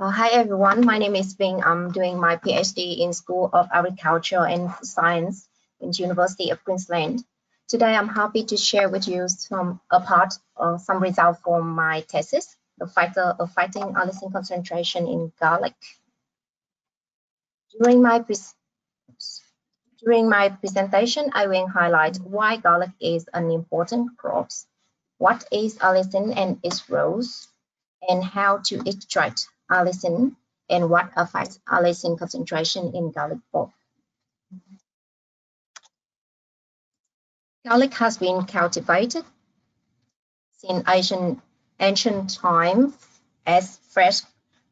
Uh, hi everyone, my name is Binh. I'm doing my PhD in School of Agriculture and Science in University of Queensland. Today I'm happy to share with you some a part of some results from my thesis, the factor of fighting allicin concentration in garlic. During my during my presentation, I will highlight why garlic is an important crop, what is allicin and its roles, and how to extract allicin and what affects allicin concentration in garlic bulb. Garlic has been cultivated since ancient, ancient time as fresh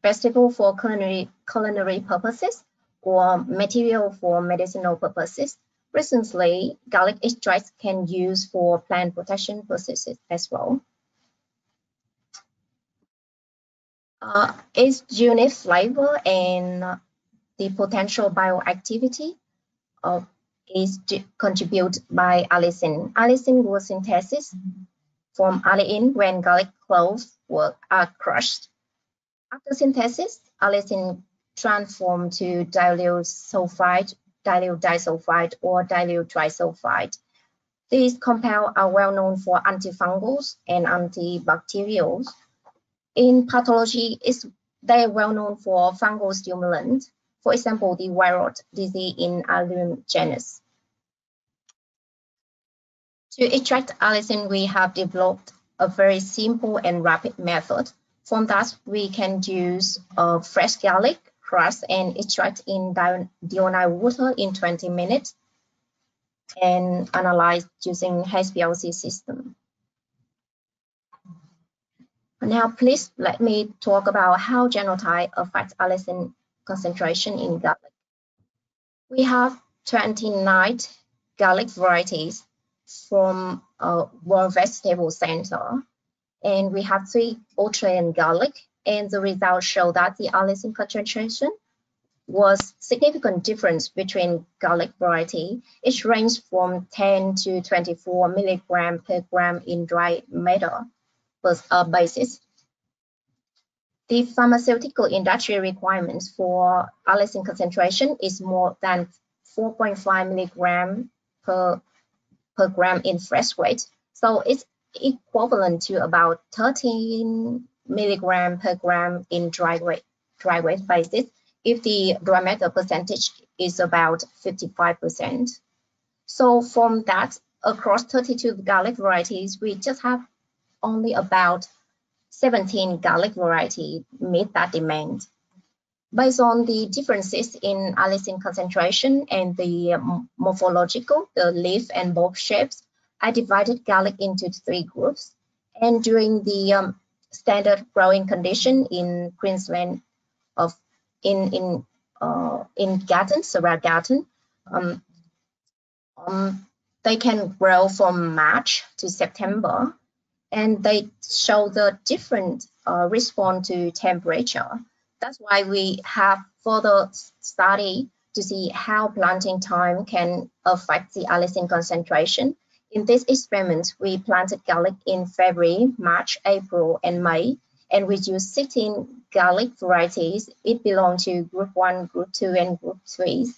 vegetable for culinary, culinary purposes or material for medicinal purposes. Recently, garlic extracts can use for plant protection purposes as well. Uh, its unique flavor and the potential bioactivity is contributed by allicin. Allicin was synthesis from alliin when garlic cloves were are crushed. After synthesis, allicin transformed to diallyl sulfide, diallyl disulfide, or diallyl trisulfide. These compounds are well known for antifungals and antibacterials in pathology, is they are well known for fungal stimulant. For example, the viral disease in Allium genus. To extract allicin, we have developed a very simple and rapid method. From that, we can use a fresh garlic, crush and extract in deionized water in 20 minutes and analyze using HPLC system. Now, please let me talk about how genotype affects allicin concentration in garlic. We have 29 garlic varieties from uh, World Vegetable Center, and we have three Australian garlic, and the results show that the allicin concentration was significant difference between garlic variety. It ranged from 10 to 24 milligram per gram in dry matter basis. The pharmaceutical industry requirements for allicin concentration is more than 4.5 milligram per, per gram in fresh weight. So it's equivalent to about 13 milligram per gram in dry weight, dry weight basis if the dry matter percentage is about 55%. So from that, across 32 garlic varieties, we just have only about 17 garlic variety meet that demand. Based on the differences in allicin concentration and the morphological, the leaf and bulb shapes, I divided garlic into three groups. And during the um, standard growing condition in Queensland of in in uh, in Gatton, Surrey Gatton, um, um, they can grow from March to September and they show the different uh, response to temperature. That's why we have further study to see how planting time can affect the allicin concentration. In this experiment, we planted garlic in February, March, April, and May, and we used 16 garlic varieties. It belonged to group one, group two, and group three.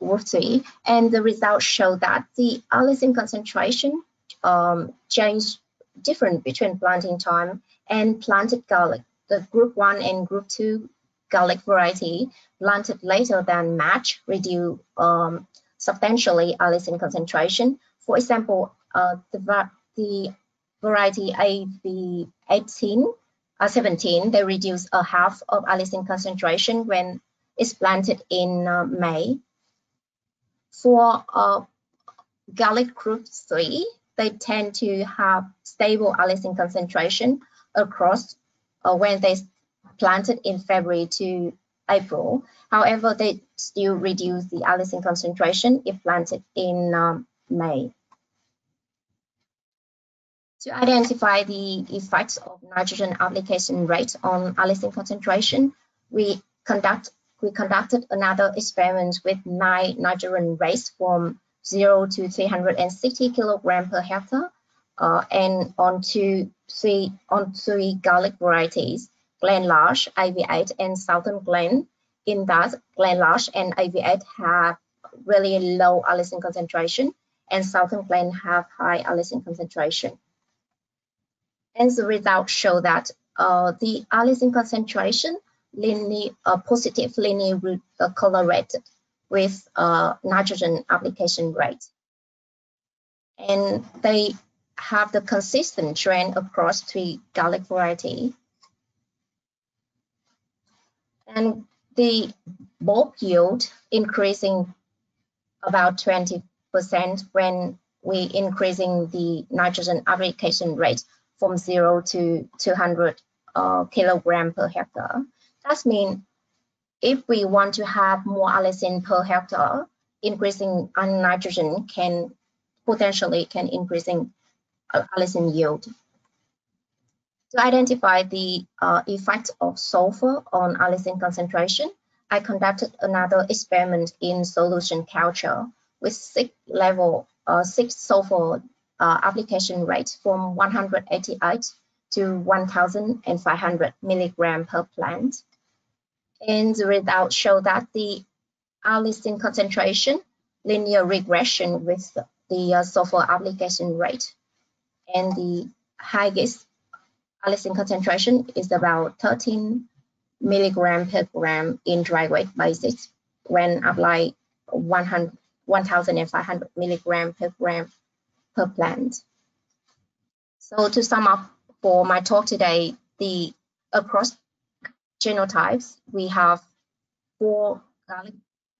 Group three, and the results show that the allicin concentration um, changed different between planting time and planted garlic. The group 1 and group 2 garlic variety planted later than March reduce um, substantially allicin concentration. For example, uh, the, the variety AV18, uh, 17, they reduce a half of allicin concentration when it's planted in uh, May. For uh, garlic group 3, they tend to have stable allicin concentration across uh, when they planted in February to April. However, they still reduce the allicin concentration if planted in um, May. To identify the effects of nitrogen application rate on allicin concentration, we conduct we conducted another experiment with nine nitrogen rates from 0 to 360 kilogram per hectare uh, and on two, three, on three garlic varieties. Glen Large, AV8, and Southern Glen. In that, Glen Large and AV8 have really low allicin concentration, and Southern Glen have high allicin concentration. And the results show that uh, the allicin concentration linear, uh, positive linear uh, correlated with uh, nitrogen application rate. And they have the consistent trend across three garlic variety. And the bulb yield increasing about 20% when we increasing the nitrogen application rate from zero to 200 uh, kilogram per hectare. That means if we want to have more allicin per hectare, increasing nitrogen can potentially can increasing allicin yield. To identify the uh, effect of sulfur on allicin concentration, I conducted another experiment in solution culture with six level uh, six sulfur uh, application rate from 188 to 1,500 milligram per plant. And the results show that the allicin concentration linear regression with the uh, sulfur application rate and the highest allicin concentration is about 13 milligram per gram in dry weight basis when applied 1,500 milligram per gram per plant. So to sum up for my talk today, the across genotypes, we have four garlic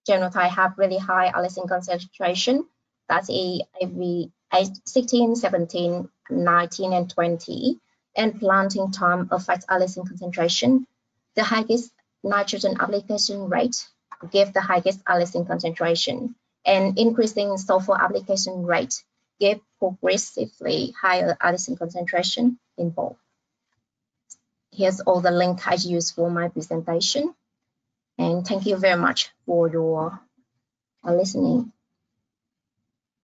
genotype have really high allicin concentration. That's a, a, a 16, 17, 19, and 20 and planting time affects allicin concentration. The highest nitrogen application rate give the highest allicin concentration, and increasing sulfur application rate give progressively higher allicin concentration in both. Here's all the link I use for my presentation. And thank you very much for your uh, listening.